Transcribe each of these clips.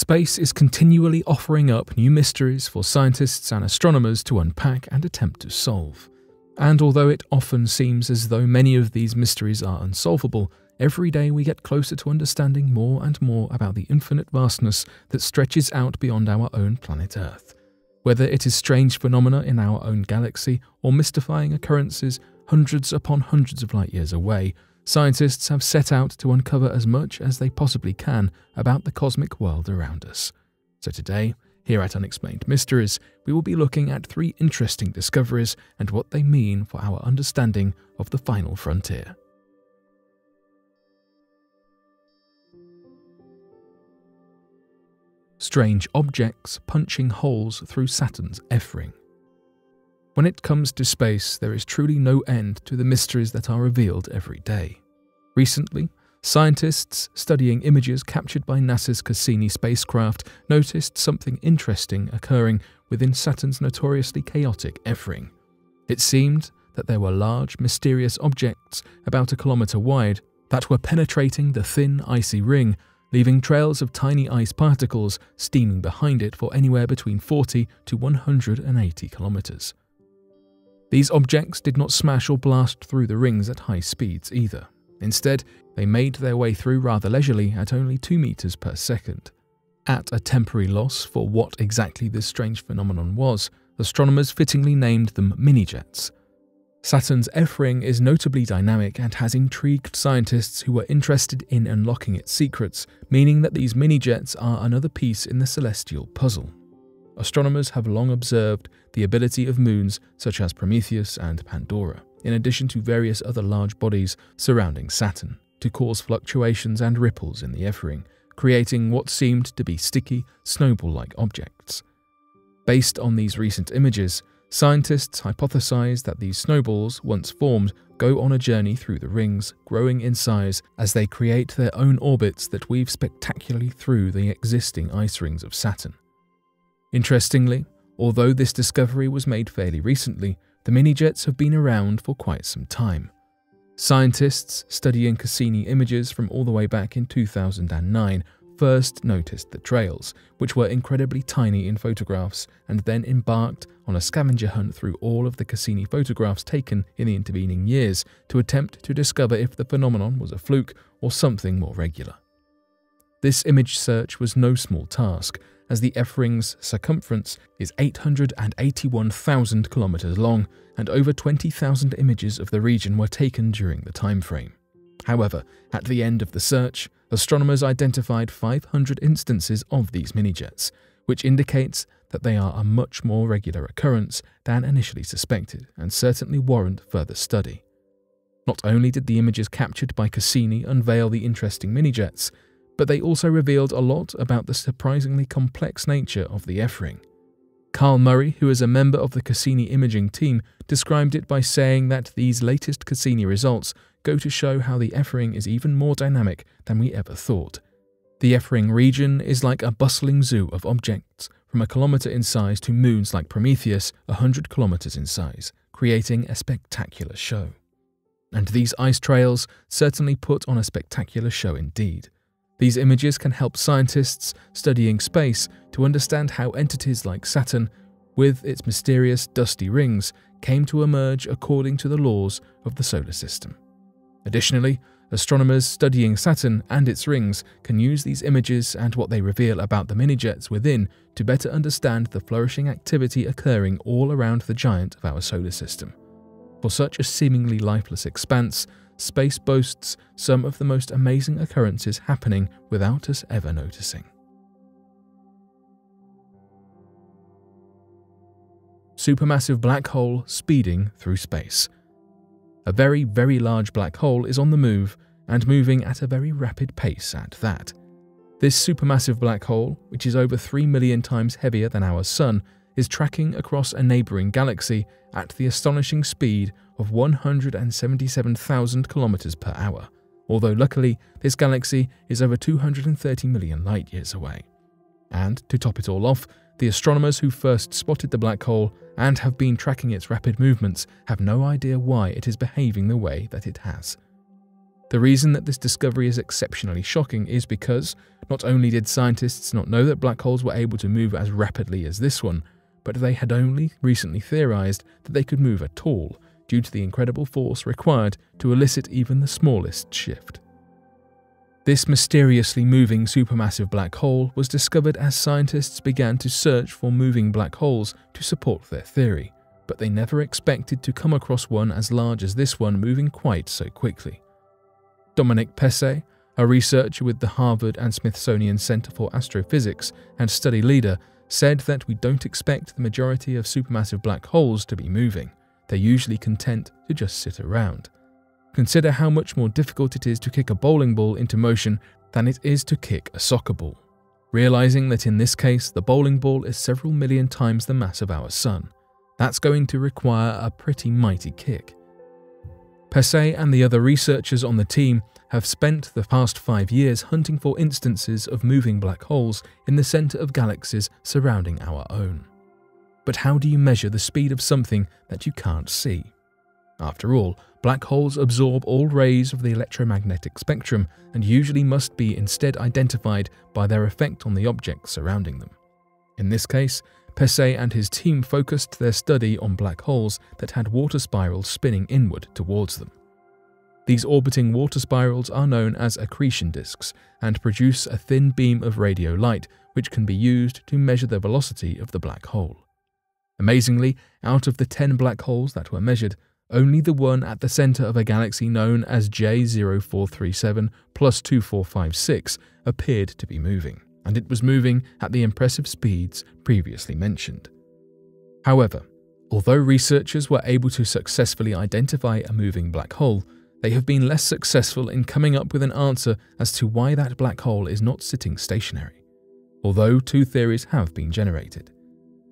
Space is continually offering up new mysteries for scientists and astronomers to unpack and attempt to solve. And although it often seems as though many of these mysteries are unsolvable, every day we get closer to understanding more and more about the infinite vastness that stretches out beyond our own planet Earth. Whether it is strange phenomena in our own galaxy or mystifying occurrences hundreds upon hundreds of light years away, scientists have set out to uncover as much as they possibly can about the cosmic world around us. So today, here at Unexplained Mysteries, we will be looking at three interesting discoveries and what they mean for our understanding of the final frontier. Strange objects punching holes through Saturn's F ring. When it comes to space, there is truly no end to the mysteries that are revealed every day. Recently, scientists studying images captured by NASA's Cassini spacecraft noticed something interesting occurring within Saturn's notoriously chaotic F ring. It seemed that there were large, mysterious objects about a kilometre wide that were penetrating the thin, icy ring, leaving trails of tiny ice particles steaming behind it for anywhere between 40 to 180 kilometres. These objects did not smash or blast through the rings at high speeds either. Instead, they made their way through rather leisurely at only 2 meters per second. At a temporary loss for what exactly this strange phenomenon was, astronomers fittingly named them mini-jets. Saturn's F-ring is notably dynamic and has intrigued scientists who were interested in unlocking its secrets, meaning that these mini-jets are another piece in the celestial puzzle astronomers have long observed the ability of moons such as Prometheus and Pandora, in addition to various other large bodies surrounding Saturn, to cause fluctuations and ripples in the F ring, creating what seemed to be sticky, snowball like objects. Based on these recent images, scientists hypothesize that these snowballs, once formed, go on a journey through the rings, growing in size as they create their own orbits that weave spectacularly through the existing ice rings of Saturn. Interestingly, although this discovery was made fairly recently, the mini-jets have been around for quite some time. Scientists studying Cassini images from all the way back in 2009 first noticed the trails, which were incredibly tiny in photographs, and then embarked on a scavenger hunt through all of the Cassini photographs taken in the intervening years to attempt to discover if the phenomenon was a fluke or something more regular. This image search was no small task, as the F ring's circumference is 881,000 kilometers long and over 20,000 images of the region were taken during the time frame. However, at the end of the search, astronomers identified 500 instances of these mini-jets, which indicates that they are a much more regular occurrence than initially suspected and certainly warrant further study. Not only did the images captured by Cassini unveil the interesting mini-jets, but they also revealed a lot about the surprisingly complex nature of the F ring. Carl Murray, who is a member of the Cassini imaging team, described it by saying that these latest Cassini results go to show how the F ring is even more dynamic than we ever thought. The F ring region is like a bustling zoo of objects, from a kilometre in size to moons like Prometheus, 100 kilometres in size, creating a spectacular show. And these ice trails certainly put on a spectacular show indeed. These images can help scientists studying space to understand how entities like Saturn, with its mysterious dusty rings, came to emerge according to the laws of the solar system. Additionally, astronomers studying Saturn and its rings can use these images and what they reveal about the mini-jets within to better understand the flourishing activity occurring all around the giant of our solar system. For such a seemingly lifeless expanse, space boasts some of the most amazing occurrences happening without us ever noticing. Supermassive black hole speeding through space. A very, very large black hole is on the move and moving at a very rapid pace at that. This supermassive black hole, which is over 3 million times heavier than our Sun, is tracking across a neighbouring galaxy at the astonishing speed of 177,000 kilometers per hour, although luckily this galaxy is over 230 million light years away. And to top it all off, the astronomers who first spotted the black hole and have been tracking its rapid movements have no idea why it is behaving the way that it has. The reason that this discovery is exceptionally shocking is because not only did scientists not know that black holes were able to move as rapidly as this one, but they had only recently theorized that they could move at all due to the incredible force required to elicit even the smallest shift. This mysteriously moving supermassive black hole was discovered as scientists began to search for moving black holes to support their theory, but they never expected to come across one as large as this one moving quite so quickly. Dominic Pesce, a researcher with the Harvard and Smithsonian Center for Astrophysics and study leader, said that we don't expect the majority of supermassive black holes to be moving. They're usually content to just sit around. Consider how much more difficult it is to kick a bowling ball into motion than it is to kick a soccer ball, realizing that in this case the bowling ball is several million times the mass of our Sun. That's going to require a pretty mighty kick. Pesce and the other researchers on the team have spent the past five years hunting for instances of moving black holes in the center of galaxies surrounding our own. But how do you measure the speed of something that you can't see? After all, black holes absorb all rays of the electromagnetic spectrum and usually must be instead identified by their effect on the objects surrounding them. In this case, Pesce and his team focused their study on black holes that had water spirals spinning inward towards them. These orbiting water spirals are known as accretion disks and produce a thin beam of radio light which can be used to measure the velocity of the black hole. Amazingly, out of the 10 black holes that were measured, only the one at the center of a galaxy known as J0437 plus 2456 appeared to be moving, and it was moving at the impressive speeds previously mentioned. However, although researchers were able to successfully identify a moving black hole, they have been less successful in coming up with an answer as to why that black hole is not sitting stationary, although two theories have been generated.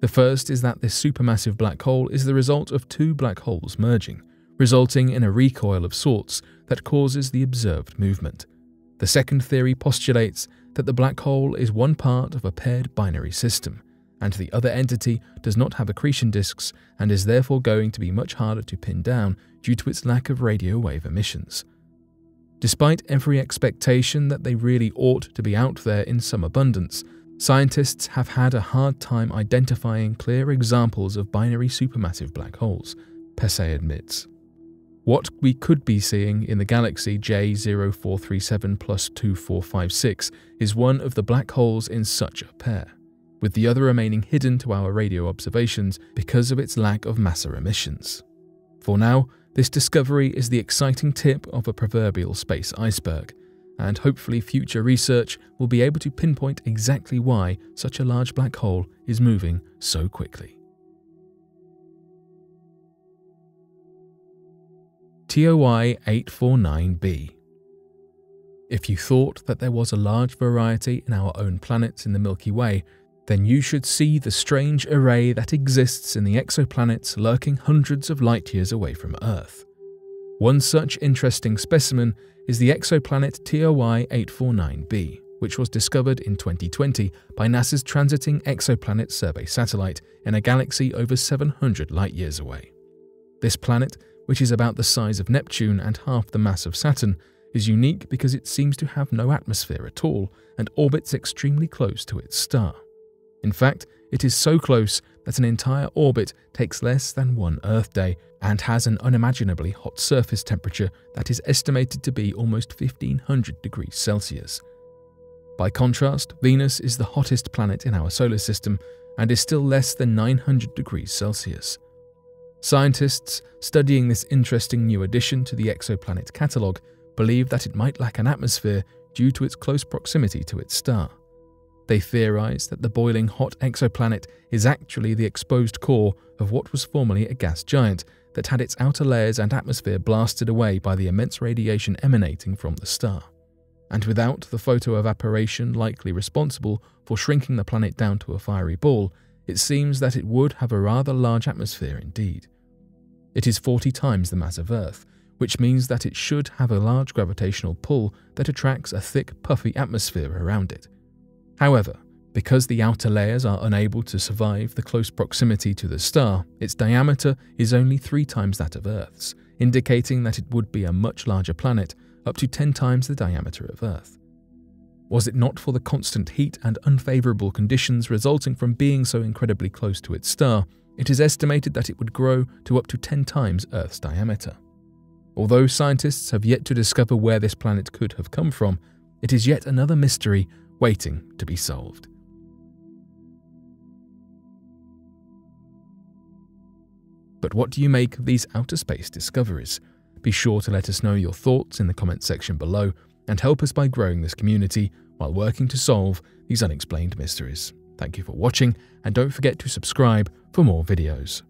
The first is that this supermassive black hole is the result of two black holes merging, resulting in a recoil of sorts that causes the observed movement. The second theory postulates that the black hole is one part of a paired binary system, and the other entity does not have accretion disks and is therefore going to be much harder to pin down due to its lack of radio wave emissions. Despite every expectation that they really ought to be out there in some abundance, Scientists have had a hard time identifying clear examples of binary supermassive black holes, Pesce admits. What we could be seeing in the galaxy J0437 plus 2456 is one of the black holes in such a pair, with the other remaining hidden to our radio observations because of its lack of maser emissions. For now, this discovery is the exciting tip of a proverbial space iceberg, and hopefully future research will be able to pinpoint exactly why such a large black hole is moving so quickly. TOI 849b If you thought that there was a large variety in our own planets in the Milky Way, then you should see the strange array that exists in the exoplanets lurking hundreds of light years away from Earth. One such interesting specimen is the exoplanet TOI 849b, which was discovered in 2020 by NASA's Transiting Exoplanet Survey satellite in a galaxy over 700 light years away. This planet, which is about the size of Neptune and half the mass of Saturn, is unique because it seems to have no atmosphere at all and orbits extremely close to its star. In fact, it is so close that an entire orbit takes less than one Earth day and has an unimaginably hot surface temperature that is estimated to be almost 1500 degrees Celsius. By contrast, Venus is the hottest planet in our solar system and is still less than 900 degrees Celsius. Scientists studying this interesting new addition to the exoplanet catalogue believe that it might lack an atmosphere due to its close proximity to its star. They theorize that the boiling hot exoplanet is actually the exposed core of what was formerly a gas giant that had its outer layers and atmosphere blasted away by the immense radiation emanating from the star. And without the photoevaporation likely responsible for shrinking the planet down to a fiery ball, it seems that it would have a rather large atmosphere indeed. It is 40 times the mass of Earth, which means that it should have a large gravitational pull that attracts a thick, puffy atmosphere around it. However, because the outer layers are unable to survive the close proximity to the star, its diameter is only three times that of Earth's, indicating that it would be a much larger planet, up to 10 times the diameter of Earth. Was it not for the constant heat and unfavorable conditions resulting from being so incredibly close to its star, it is estimated that it would grow to up to 10 times Earth's diameter. Although scientists have yet to discover where this planet could have come from, it is yet another mystery waiting to be solved. But what do you make of these outer space discoveries? Be sure to let us know your thoughts in the comments section below and help us by growing this community while working to solve these unexplained mysteries. Thank you for watching, and don't forget to subscribe for more videos.